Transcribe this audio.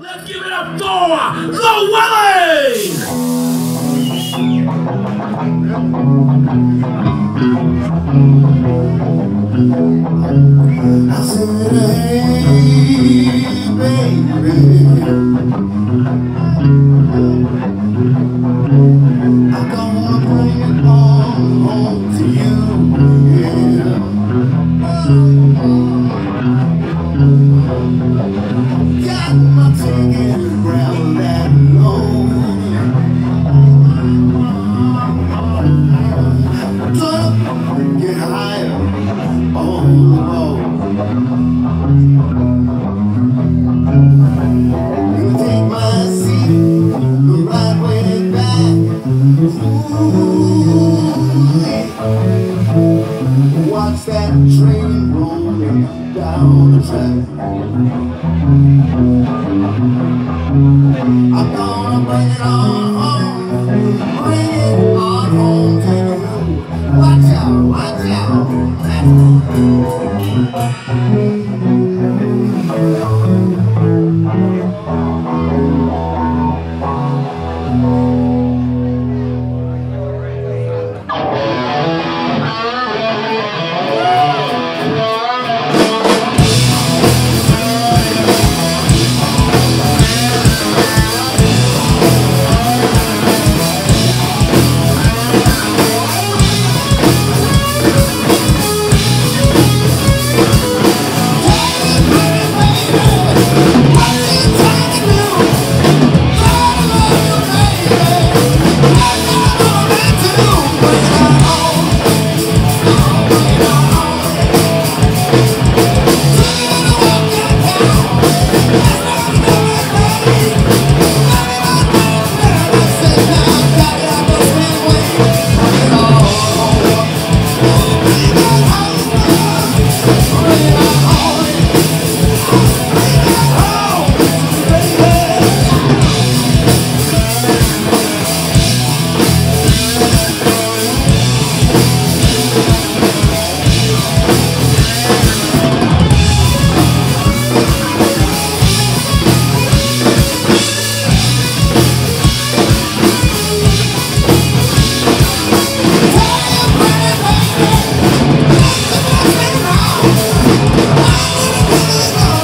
Let's give it up for the Willing! I said, hey, baby. I gonna watch that train rolling down the track. I'm gonna bring it on home, bring it on home to you. Watch out, watch out, that's